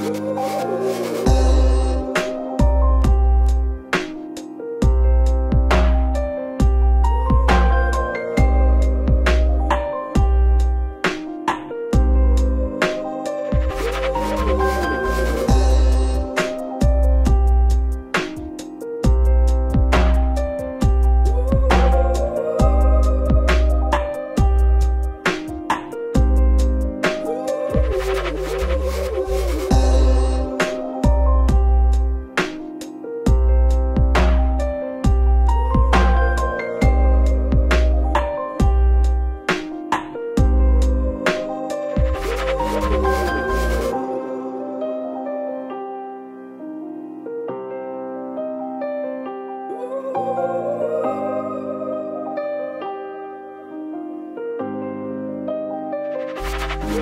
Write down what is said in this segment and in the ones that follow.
Música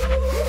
Ooh.